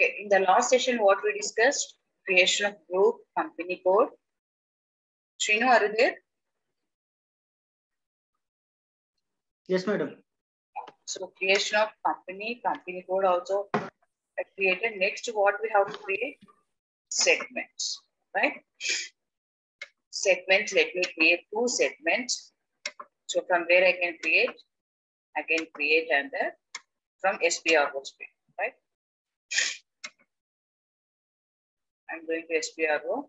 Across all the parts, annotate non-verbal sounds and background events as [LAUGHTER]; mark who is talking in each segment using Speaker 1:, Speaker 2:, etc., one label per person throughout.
Speaker 1: Okay, in the last session, what we discussed, creation of group, company code. Srinu, are you there?
Speaker 2: Yes, madam.
Speaker 1: So creation of company, company code also created. Next, what we have to create? Segments, right? Segments, let me create two segments. So from where I can create? I can create under from SPRO screen, I'm going to SPRO.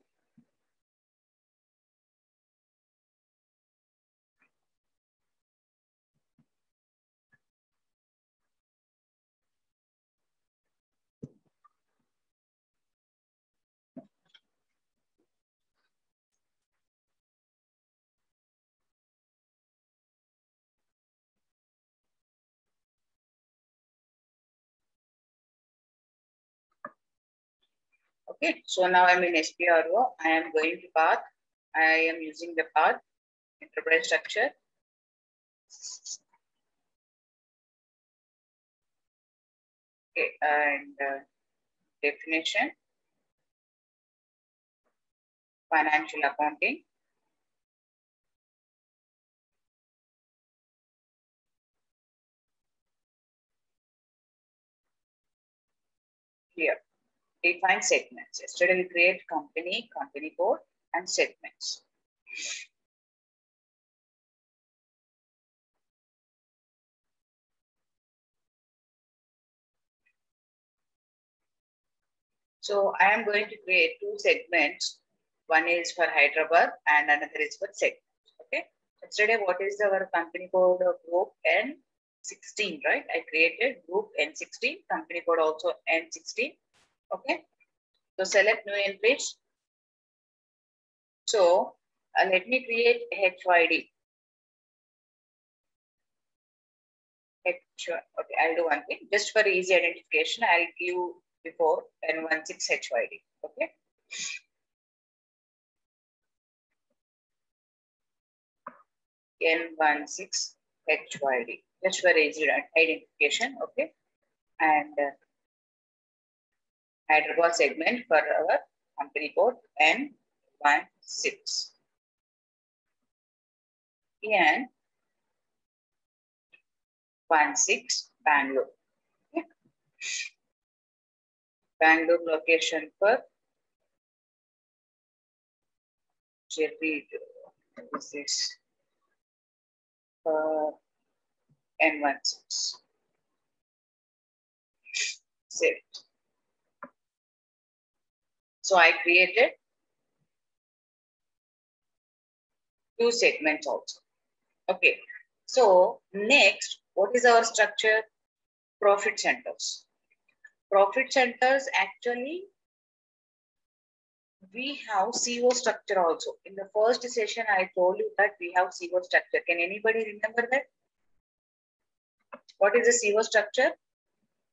Speaker 1: Okay, so now I'm in SPRO. I am going to path. I am using the path enterprise structure. Okay, and uh, definition, financial accounting. Here define segments. Yesterday we create company, company code, and segments. So I am going to create two segments. One is for Hyderabad and another is for segments. Okay. Yesterday, what is our company code group N16, right? I created group N16, company code also N16. Okay. So select new entries. So uh, let me create HYD. Okay, I'll do one thing. Just for easy identification, I'll give before N16 HYD. Okay. N16 HYD. Just for easy identification. Okay. And uh, Hyderabad segment for our company code N16. N 16 Bangalore. Bangalore location for JP. This is uh, N16. Save it. So I created two segments also. Okay. So next, what is our structure? Profit centers. Profit centers actually, we have CO structure also. In the first session, I told you that we have CO structure. Can anybody remember that? What is the CO structure?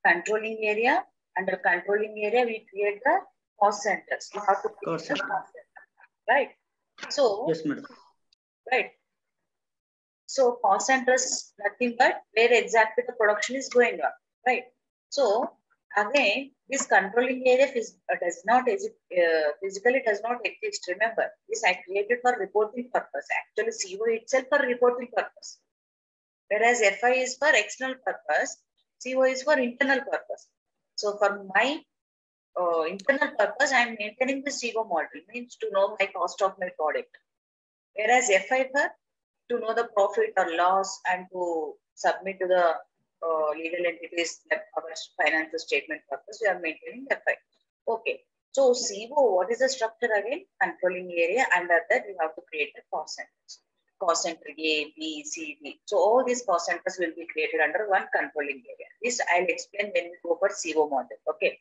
Speaker 1: Controlling area. Under controlling area, we create the cost centers. You have to
Speaker 2: Cost center.
Speaker 1: right? So
Speaker 2: Yes, madam.
Speaker 1: right. So cost centers nothing but where exactly the production is going on, right? So again, this controlling area phys- uh, does not uh, physically does not exist. Remember, this I created for reporting purpose. Actually, CO itself for reporting purpose. Whereas FI is for external purpose, CO is for internal purpose. So for my uh, internal purpose, I am maintaining the CO model, means to know my cost of my product. Whereas FI for to know the profit or loss and to submit to the uh, legal entities that our financial statement purpose, we are maintaining FI. Okay. So CO, what is the structure again? Controlling area. Under that, we have to create the cost centers. Cost center A, B, C, D. So all these cost centers will be created under one controlling area. This I'll explain when we go for CO model. Okay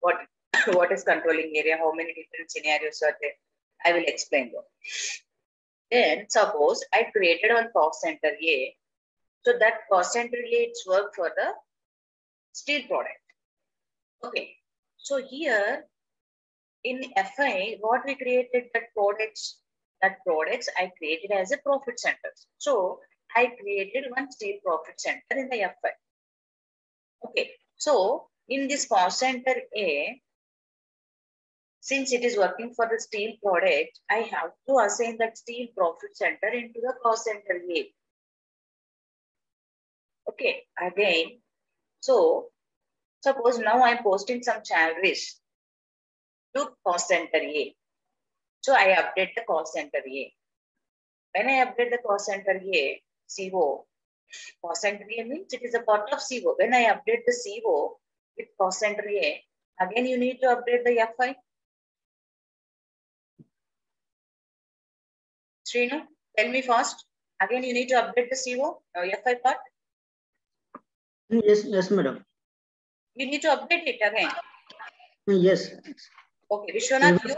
Speaker 1: what [COUGHS] what is controlling area, how many different scenarios are there. I will explain them. Then suppose I created one cost center A. So that cost center it's work for the steel product. Okay. So here in FI, what we created that products, that products I created as a profit center. So I created one steel profit center in the FI. Okay. So in this cost center A, since it is working for the steel product, I have to assign that steel profit center into the cost center A. Okay, again, so suppose now I'm posting some salaries to cost center A. So I update the cost center A. When I update the cost center A, CO, cost center A means it is a part of CO. When I update the CO with cost center A, again you need to update the FI. Srinu, tell me first. Again, you need to update the CO, uh, FI part.
Speaker 2: Yes, yes, madam.
Speaker 1: You need to update it again.
Speaker 2: Yes.
Speaker 1: Okay, Vishwanath, you?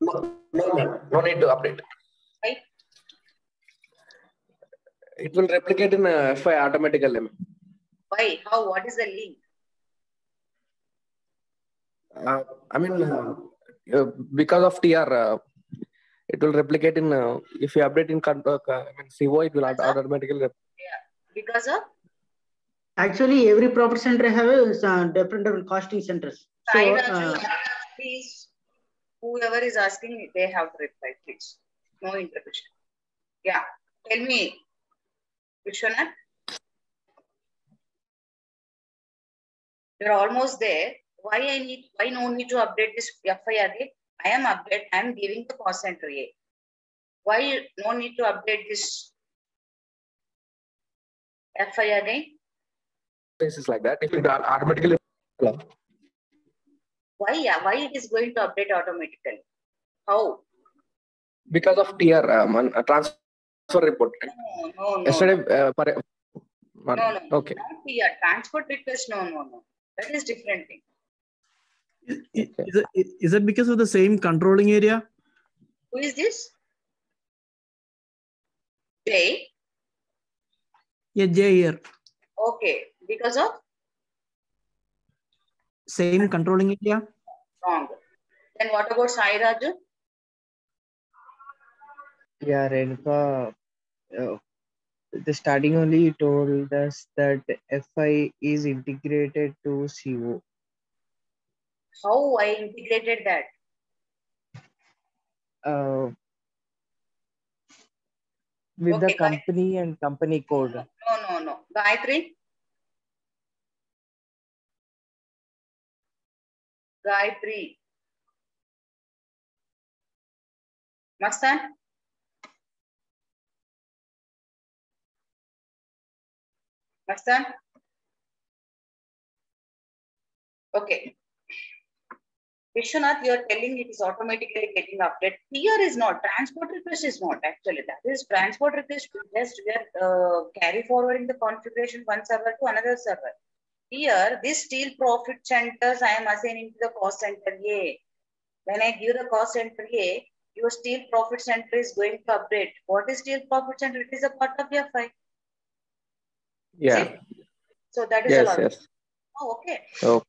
Speaker 3: No, no, ma'am. No need to update.
Speaker 1: Right.
Speaker 3: It will replicate in uh, FI automatically.
Speaker 1: Why? How? What is the link?
Speaker 3: Uh, I mean, uh, uh, because of TR, uh, it will replicate in, uh, if you update in con- uh, I mean, CO, it will auto- automatically. rep-
Speaker 1: Because of
Speaker 2: Actually, every profit center have uh, different different costing centers. So,
Speaker 1: Sai
Speaker 2: uh,
Speaker 1: please, whoever is asking, they have to reply, please. No interruption. Yeah, tell me, Vishwanath. You're almost there. Why I need, why no need to update this FI again? I am update, I am giving the cost center A. Why no need to update this FI again?
Speaker 3: Cases like that. If it au- automatically. Hello?
Speaker 1: Why, yeah, why it is going to update automatically? How?
Speaker 3: Because of TR, um, a transfer report.
Speaker 1: No, no, no.
Speaker 3: Yesterday, uh, per,
Speaker 1: No, no, no.
Speaker 3: okay.
Speaker 1: Not here. Transport request, no, no, no. That is different thing.
Speaker 4: I- i- Is it, is it because of the same controlling area?
Speaker 1: Who is this? Jay.
Speaker 4: Yeah, J here.
Speaker 1: Okay. Because of
Speaker 4: Same controlling area?
Speaker 1: wrong. Then what about Sai Raju?
Speaker 5: Yeah, Renuka, uh, the starting only told us that FI is integrated to CO.
Speaker 1: How I integrated that?
Speaker 5: Uh, with
Speaker 1: Okay,
Speaker 5: the company and company code.
Speaker 1: No, no, no. Gayatri? Gayatri. Mastan? Mastan? Okay. Vishwanath, you are telling it is automatically getting updated. Here is not. Transport request is not actually. That is transport request. Just we are uh, carry forwarding the configuration one server to another server. Here, this steel profit centers I am assigning to the cost center A. When I give the cost center A, your steel profit center is going to update. What is steel profit center? It is a part of your file.
Speaker 3: Yeah.
Speaker 1: So that is
Speaker 3: Yes,
Speaker 1: allowed.
Speaker 3: yes.
Speaker 1: Oh, okay.
Speaker 3: Oh.
Speaker 1: So,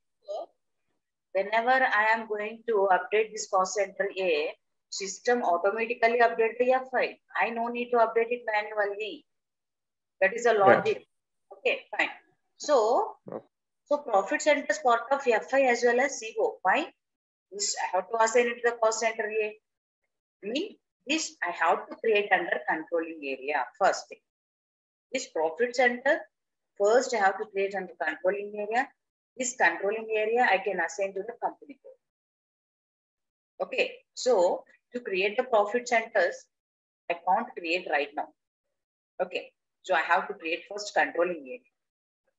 Speaker 1: whenever I am going to update this cost center A, system automatically update the FI. I no need to update it manually. That is a logic. Okay, fine. So, so profit center is part of FI as well as CO. Why? This I have to assign it to the cost center A. Mean this I have to create under controlling area first. This profit center first I have to create under controlling area. This controlling area I can assign to the company code. Okay, so to create the profit centers, I can't create right now. Okay, so I have to create first controlling area.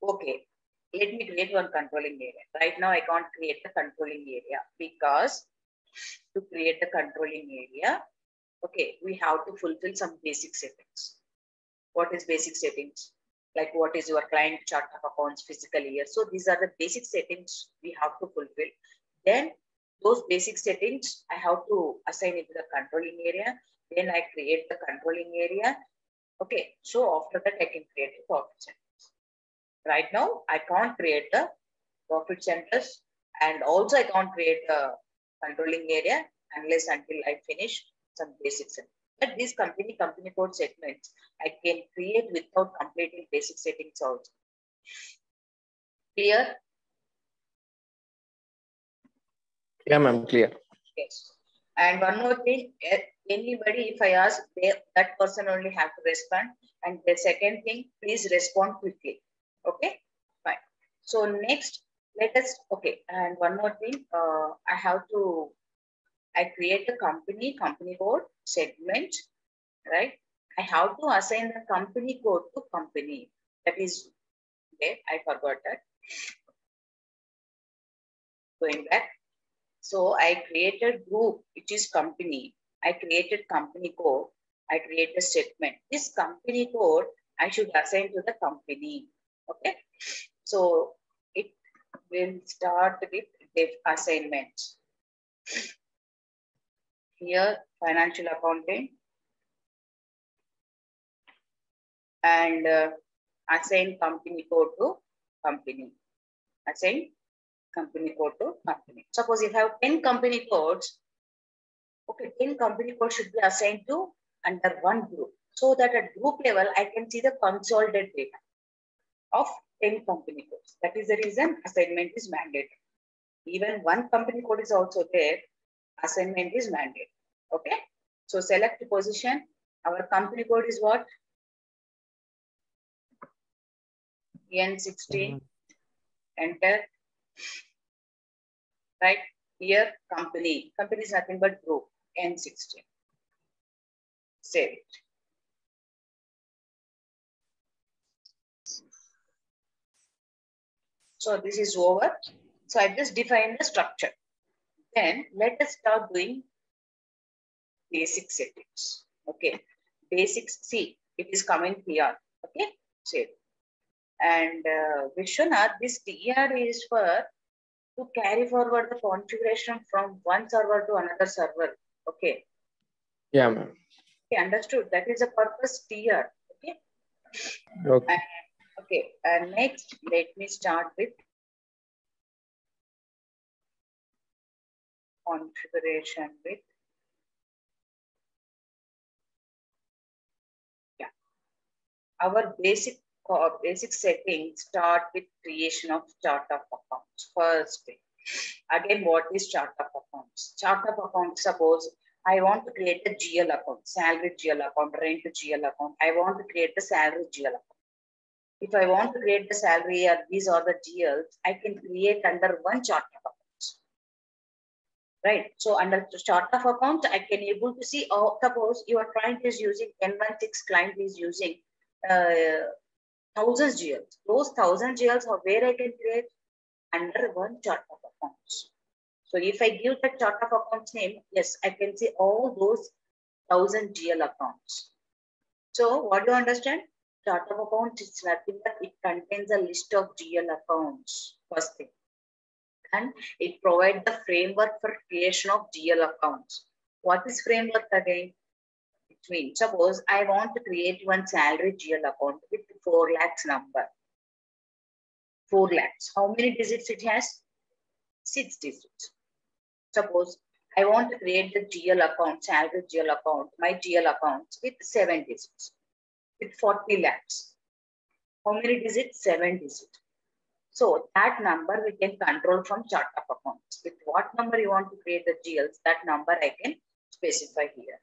Speaker 1: Okay, let me create one controlling area. Right now I can't create the controlling area because to create the controlling area, okay, we have to fulfill some basic settings. What is basic settings? Like what is your client chart of accounts physical year? So these are the basic settings we have to fulfill. Then those basic settings, I have to assign it to the controlling area. Then I create the controlling area. Okay, so after that I can create the profit centers. Right now, I can't create the profit centers and also I can't create the controlling area unless until I finish some basic settings. But these company company code segments, I can create without completing basic settings also. Clear?
Speaker 3: Yeah, ma'am, clear.
Speaker 1: Yes. And one more thing, eh, anybody, if I ask, they, that person only have to respond. And the second thing, please respond quickly. Okay, fine. So next, let us, okay, and one more thing, uh, I have to, I create a company, company code, segment, right? I have to assign the company code to company. That is, okay, I forgot that. Going back. So I created group, which is company. I created company code. I create a segment. This company code, I should assign to the company. Okay. So it will start with the assignment. Here, financial accounting. And uh, assign company code to company. Assign company code to company. Suppose I have 10 company codes, okay, 10 company codes should be assigned to under one group. So that at group level, I can see the consolidated data of 10 company codes. That is the reason assignment is mandatory. Even one company code is also there, assignment is mandatory. Okay. So select position. Our company code is what? N16. Mm-hmm. Enter right here company company is nothing but group n16 save it so this is over so i just define the structure then let us start doing basic settings okay basics see it is coming here okay save and uh, Vishwanath, this TR is for to carry forward the configuration from one server to another server. Okay.
Speaker 3: Yeah, ma'am.
Speaker 1: Okay, understood. That is the purpose TR. Okay.
Speaker 3: Okay.
Speaker 1: And, okay. And next, let me start with configuration with yeah. Our basic uh, basic settings start with creation of chart of accounts first. Again, what is chart of accounts? Chart of accounts, suppose I want to create a GL account, salary GL account, rent GL account. I want to create the salary GL account. If I want to create the salary or these are the GLs, I can create under one chart of accounts. Right. So under chart of accounts, I can able to see, oh, suppose your client is using N16 client is using uh, thousands GLs. Those thousand GLs are where I can create under one chart of accounts. So if I give the chart of accounts name, yes, I can see all those thousand GL accounts. So what do you understand? Chart of accounts is nothing but it contains a list of GL accounts, first thing. And it provides the framework for creation of GL accounts. What is framework again? Between, suppose I want to create one salary GL account with 4 lakhs number. 4 lakhs. How many digits it has? 6 digits. Suppose I want to create the GL account, salary GL account, my GL accounts with 7 digits, with 40 lakhs. How many digits? 7 digits. So that number we can control from chart of accounts. With what number you want to create the GLs, that number I can specify here.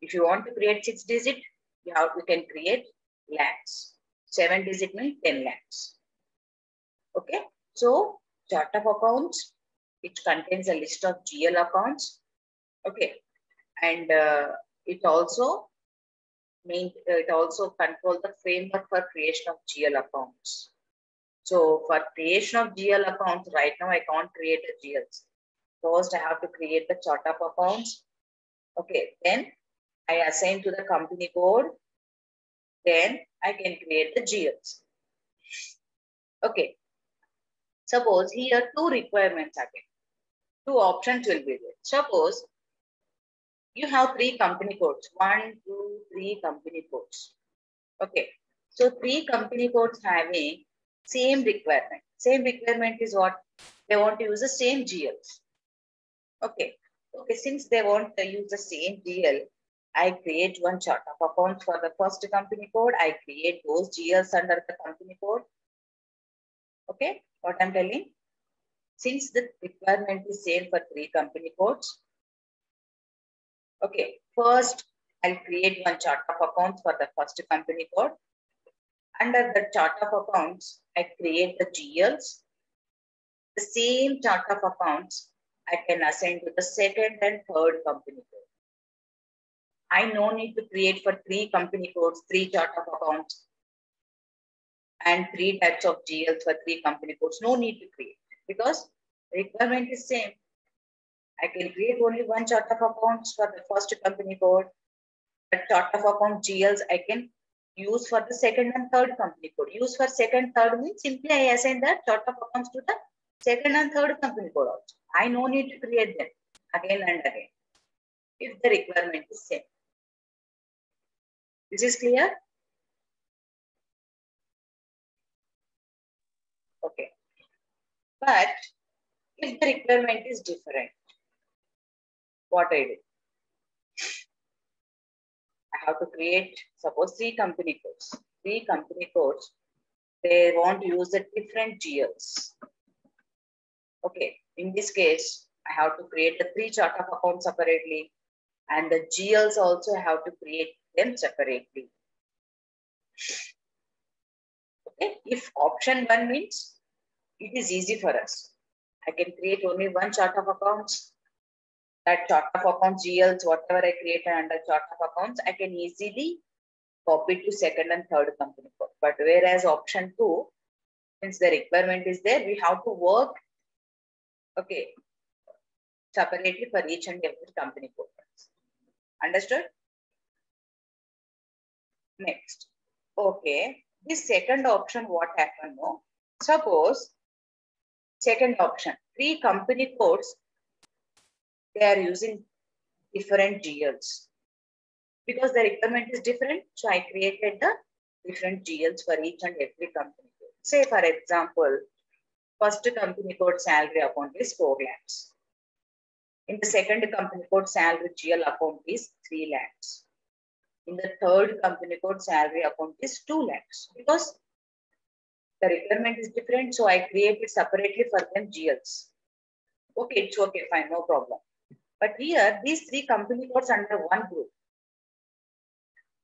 Speaker 1: If you want to create 6 digit, you, have, you can create lakhs. 7 digit means 10 lakhs. Okay. So chart of accounts, it contains a list of GL accounts. Okay. And uh, it also mean it also control the framework for creation of GL accounts. So for creation of GL accounts, right now I can't create a GLs. First, I have to create the chart of accounts. Okay, then I assign to the company code. Then I can create the GLs. Okay. Suppose here two requirements again. Two options will be there. Suppose you have three company codes. One, two, three company codes. Okay. So three company codes having same requirement. Same requirement is what? They want to use the same GLs. Okay. Okay, since they want to use the same GL, I create one chart of accounts for the first company code. I create those GLs under the company code. Okay, what I'm telling? since the requirement is same for three company codes, okay, first I'll create one chart of accounts for the first company code. Under the chart of accounts, I create the GLs. The same chart of accounts I can assign to the second and third company code. I no need to create for three company codes, three chart of accounts, and three types of GLs for three company codes. No need to create because requirement is same. I can create only one chart of accounts for the first company code. The chart of account GLs I can use for the second and third company code. Use for second, third means simply I assign that chart of accounts to the second and third company code also. I no need to create them again and again if the requirement is same. This is clear? Okay. But if the requirement is different, what I do? Have to create, suppose three company codes. Three company codes, they want to use the different GLs. Okay, in this case, I have to create the three chart of accounts separately and the GLs also have to create them separately. Okay, if option one means it is easy for us. I can create only one chart of accounts. That chart of accounts GLs, whatever I create under chart of accounts, I can easily copy to second and third company. But whereas option two, since the requirement is there, we have to work okay separately for each and every company code. Understood? Next. Okay. This second option, what happened? No. Suppose second option, three company codes, they are using different GLs. Because the requirement is different, so I created the different GLs for each and every company. Say, for example, first company code salary account is 4 lakhs. In the second company code salary GL account is 3 lakhs. In the third company code salary account is 2 lakhs because the requirement is different. So I created separately for them GLs. Okay, it's okay, fine, no problem. But here, these three company codes under one group.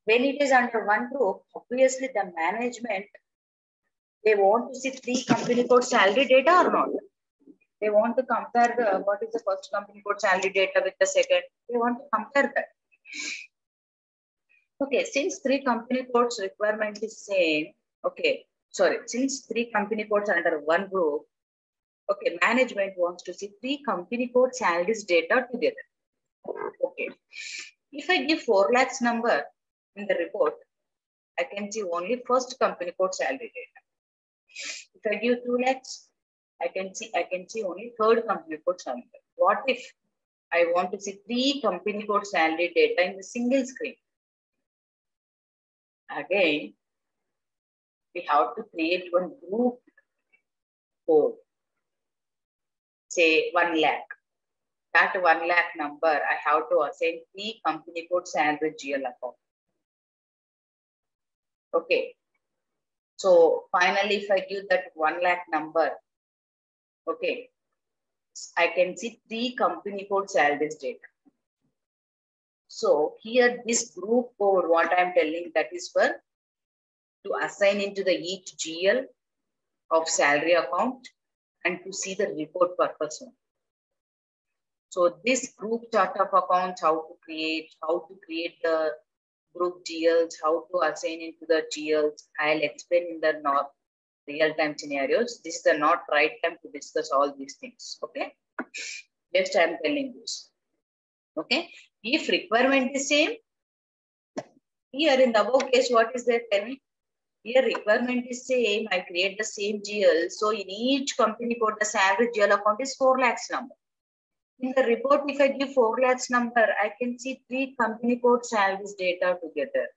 Speaker 1: When it is under one group, obviously the management, they want to see three company code salary data or not. They want to compare the what is the first company code salary data with the second. They want to compare that. Okay, since three company codes requirement is same, okay, sorry, since three company codes under one group, okay, management wants to see three company code salaries data together. Okay, if I give 4 lakhs number in the report, I can see only first company code salary data. If I give 2 lakhs, I can see I can see only third company code salary. What if I want to see three company code salary data in the single screen? Again, we have to create one group code. Say 1 lakh. That 1 lakh number, I have to assign three company code salary GL account. Okay. So finally, if I give that 1 lakh number, okay, I can see three company code salaries data. So here, this group code, what I'm telling that is for to assign into the each GL of salary account and to see the report purpose. So this group chart of accounts, how to create, how to create the group GLs, how to assign into the GLs, I'll explain in the not real-time scenarios. This is the not right time to discuss all these things, okay? Just I'm telling this, okay? If requirement is same, here in the above case, what is there, tell me? Here requirement is same, I create the same GL. So in each company code, the salary GL account is 4 lakhs number. In the report, if I give 4 lakhs number, I can see three company code salaries data together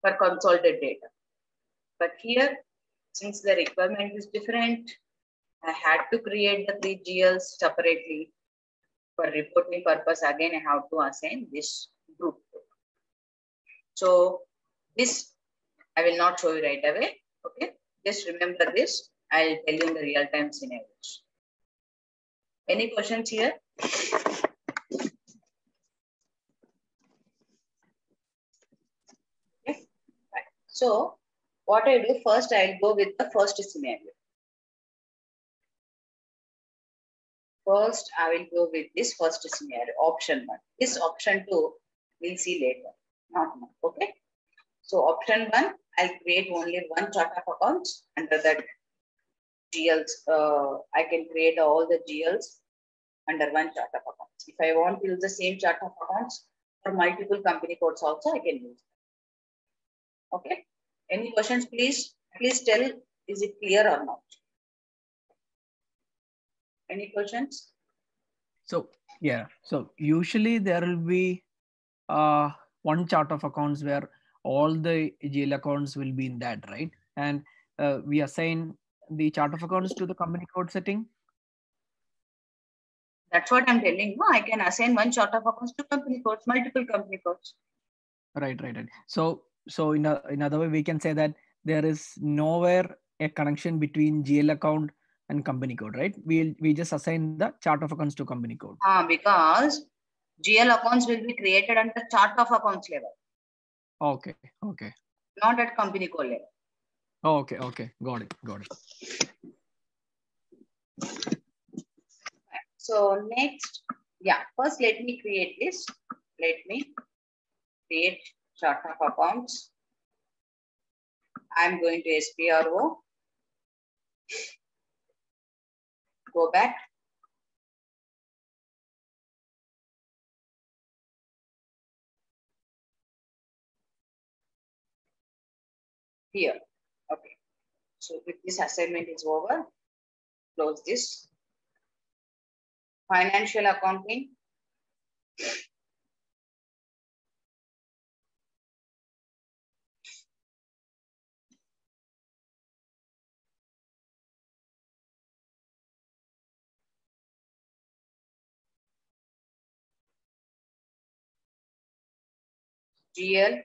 Speaker 1: for consolidated data. But here, since the requirement is different, I had to create the three GLs separately for reporting purpose. Again, I have to assign this group. So this I will not show you right away. Okay, just remember this. I'll tell you in the real time scenarios. Any questions here? Okay, right. So what I do first, I'll go with the first scenario. First, I will go with this first scenario, option one. This option two, we'll see later, not now, okay? So option one, I'll create only one chart of accounts under that GLs. Uh, I can create all the GLs under one chart of accounts. If I want to use the same chart of accounts for multiple company codes also, I can use. Okay. Any questions, please? Please tell, is it clear or not? Any questions?
Speaker 6: So yeah, so usually there will be uh, one chart of accounts where all the GL accounts will be in that, right? And uh, we assign the chart of accounts to the company code setting.
Speaker 1: That's what I'm telling you. I can assign one chart of accounts to company codes, multiple company codes.
Speaker 6: Right, right, right. So so in a, in other way, we can say that there is nowhere a connection between GL account and company code, right? We we just assign the chart of accounts to company code.
Speaker 1: Uh, because GL accounts will be created under chart of accounts level,
Speaker 6: Okay, okay,
Speaker 1: not at company code level.
Speaker 6: okay, okay. Got it, got it.
Speaker 1: So next, yeah, first let me create this. Let me create chart of accounts. I'm going to SPRO. Go back. Here, okay. So with this assignment is over, close this. Financial accounting. GL.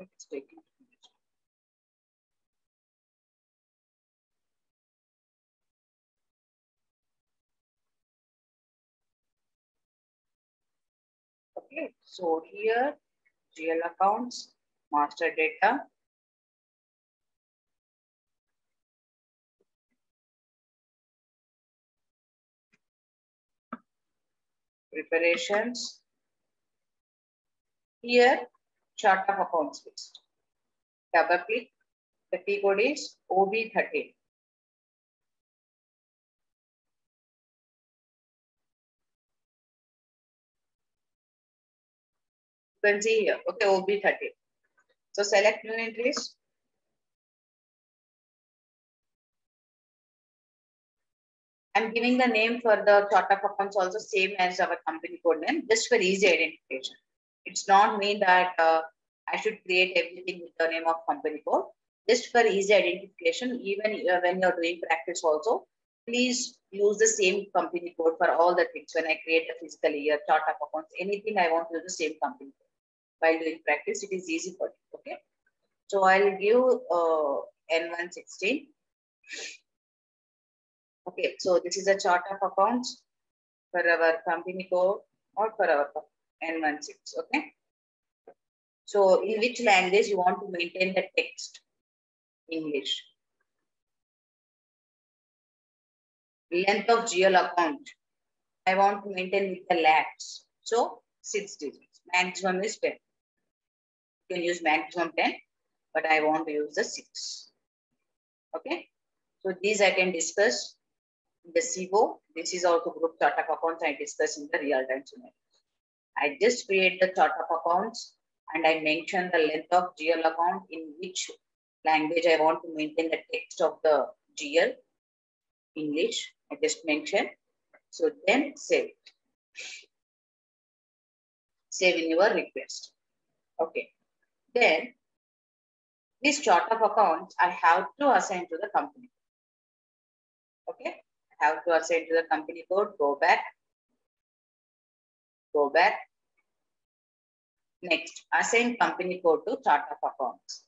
Speaker 1: It's minutes. Okay, so here GL accounts, master data. Preparations. Here chart of accounts list. Double click. The P code is OB13. You can see here, okay, OB13. So select unit list. I'm giving the name for the chart of accounts also same as our company code name, just for easy identification. It's not mean that uh, I should create everything with the name of company code. Just for easy identification, even uh, when you're doing practice also, please use the same company code for all the things. When I create a physical year, chart of accounts, anything I want to use the same company code. While doing practice, it is easy for you, okay? So I'll give uh, N116. Okay, so this is a chart of accounts for our company code or for our N16, okay? So in which language you want to maintain the text? English. Length of GL account. I want to maintain with the lakhs. So six digits. Maximum is 10. You can use maximum 10, but I want to use the six. Okay. So these I can discuss in the CBO. This is also group of accounts I discuss in the real time scenario. I just create the chart of accounts and I mention the length of GL account in which language I want to maintain the text of the GL, English, I just mentioned. So then save. Save in your request. Okay. Then this chart of accounts I have to assign to the company. Okay. I have to assign to the company code. Go back. Go back. Next, assign company code to chart of accounts.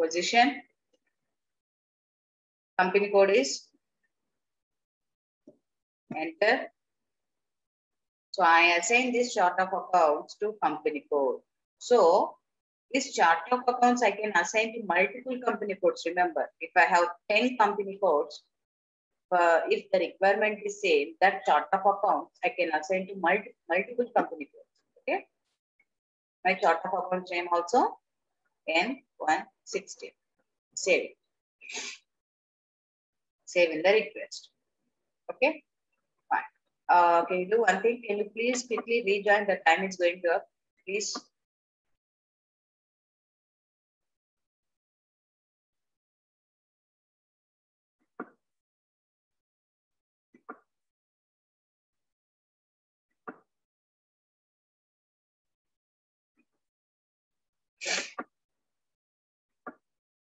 Speaker 1: Position. Company code is enter. So I assign this chart of accounts to company code. So this chart of accounts I can assign to multiple company codes. Remember, if I have 10 company codes, uh, if the requirement is same, that chart of accounts I can assign to multi multiple company. Okay. My chart of accounts name also N160. Save it. Save in the request. Okay. Fine. Uh, can you do one thing? Can you please quickly rejoin? The time is going to up. Please Yeah.